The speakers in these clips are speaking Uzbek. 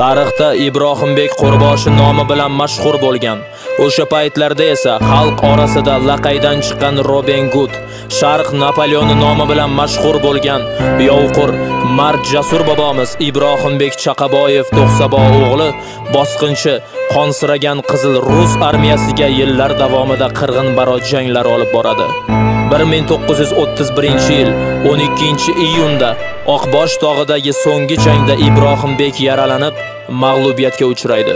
Tarixda Ibrohimbek Qo'rboshi nomi bilan mashhur bo'lgan. O'sha paytlarda esa xalq orasida laqaydan chiqqan Robin Hood, Sharq Napoleoni nomi bilan mashhur bo'lgan Yovqur Mard Jasur bobomiz Ibrohimbek Chaqaboyev To'xsabo o'g'li bosqinchi qonsiragan Qizil Rus armiyasiga yillar davomida qirg'in baro janglar olib boradi. 1931-yil 12-iyunda Oqbosh tog'idagi so'nggi jangda Ibrohimbek yaralanib, mag'lubiyatga uchraydi.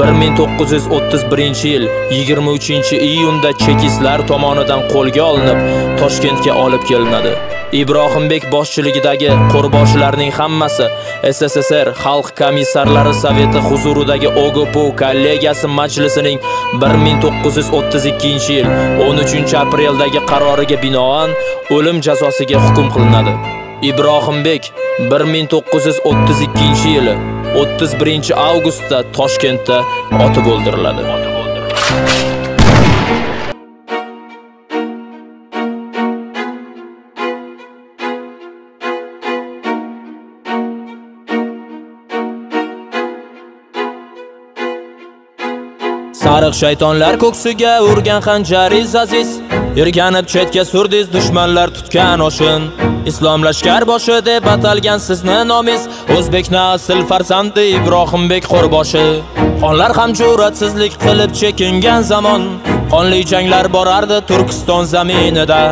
1931-yil 23-iyunda chekistlar tomonidan qo'lga olinib, Toshkentga olib kelinadi. Ibrohimbek boshchiligidagi qo'rboshilarning hammasi SSSR Xalq komissarlari Soveti huzuridagi OGPU kollegiyasi majlisining 1932-yil 13-apreldagi qaroriga binoan o'lim jazosiga hukm qilinadi. Ibrohimbek 1932-yili 31-avgustda Toshkentda otib o'ldiriladi. Sariq shaytonlar ko'ksiga urgan xanjariz aziz. Irganib chetga surdiz dushmanlar tutgan oshin. Islom lashkar boshi deb atalgan sizni nomiz. O'zbekna asl farzandi Ibrohimbek Qo'rboshi qonlar ham jur'atsizlik qilib chekingan zamon. Qonli janglar borardi Turkiston zaminida.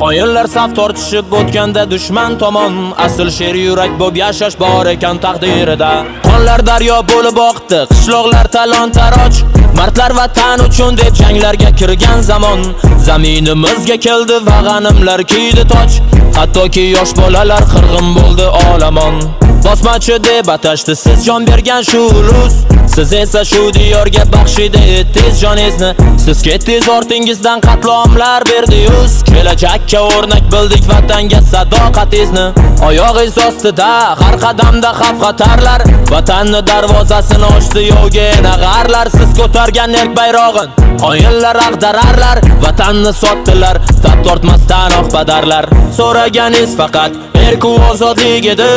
Qoyinlar saf tortishib o'tganda dushman tomon. Asl sher yurak bo'lib yashash bor ekan taqdirida. Qonlar daryo bo'lib oqdi, qishloqlar talon taroj. Mardlar vatan uchun deb janglarga kirgan zamon. Zaminimizga keldi va g'animlar kiydi toj. Hattoki yosh bolalar qirg'in bo'ldi olamon. Bosmachi deb atashdi siz jon bergan shu ulus. Siz esa shu diyorga baxshida etdingiz joningizni. Siz ketdingiz ortingizdan qatlomlar berdi-yuz Kelajakka o'rnak bildik vatanga sadoqatingizni. Oyog'ingiz ostida har qadamda xavf xatarlar Vatanni darvozasini ochdi yovga nag'arlar Siz ko'targan erk bayrog'in. Qoyinlar ag'dararlar Vatanni sotdilar Tab tortmasdan oq badarlar. So'raganingiz faqat erku ozodlik edi.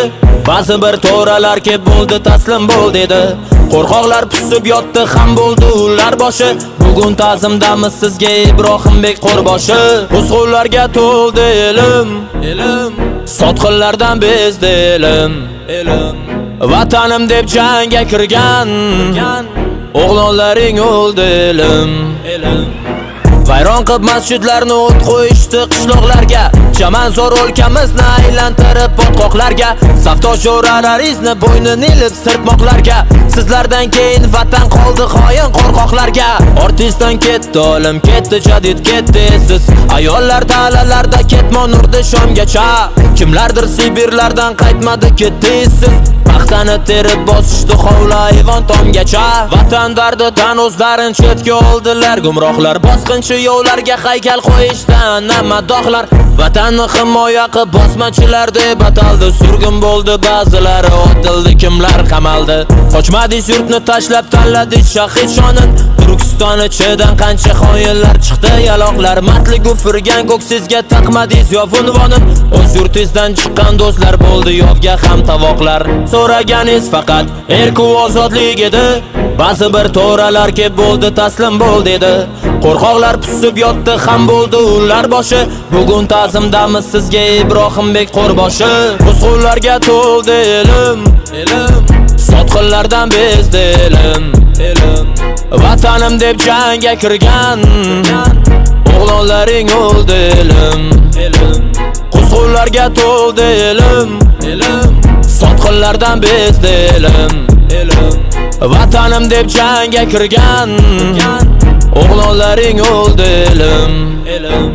Ba'zi bir to'ralar kelib bo'ldi taslim bo'l dedi. Qo'rqoqlar pusib yotdi ham bo'ldi ular boshi. Bugun ta'zimdamiz sizga Ibrohimbek Qo'rboshi. Rusg'unlarga to'ldi elim Elim. Sotqinlardan bezdi elim Elim. Vatanim deb jangga kirgan. O'g'lonlaring o'ldi elim Vayron qilib masjidlarni o't qo'yishdi qishloqlarga. Chamanzor o'lkamizni aylantirib botqoqlarga. Safto jo'ralaringizni bo'ynini ilib sirtmoqlarga. Sizlardan keyin vatan qoldi xoin qo'rqoqlarga. Ortistdan ketdi olim ketdi jadid ketdi siz. Ayollar dalalarda ketmon urdi shomgacha Kimlardir Sibirlardan qaytmadi ketdingiz siz Paxtani terib bosishdi hovli ayvon tomgacha. Vatan dardidan o'zlarin chetga oldilar. Gumrohlar bosqinchi yovlarga haykal qo'yishdan namadohlar Vatanni himoya qilib bosmachilar deb ataldi. Surgun bo'ldi ba'zilari otildi. Kimlar qamaldi? Qochmadingiz yurtni tashlab tanladingiz shahid shonin Turkiston ichidan qancha xoinlar chiqdi? Yaloqlar Mardlik ufurgan ko'ksizga taqmadingiz yov unvonin O'z yurtingizdan chiqqan do'stlar bo'ldi yovga ham tavoqlar So'raganingiz faqat erku ozodlik edi. Ba'zi bir to'ralar kelib bo'ldi taslim bo'l dedi. Qo'rqoqlar pusib yotdi ham bo'ldi ular boshi. Bugun ta'zimdamiz sizga Ibrohimbek Qo'rboshi. Rusg'unlarga to'ldi elim Elim Sotqinlardan bezdi elim Vatanim deb jangga kirgan. O'g'lonlaring o'ldi elim Elim Quzg'unlarga to'ldi elim Elim Sotqinlardan bezdi elim Vatanim deb jangga kirgan. O'g'lonlaring o'ldi elim Elim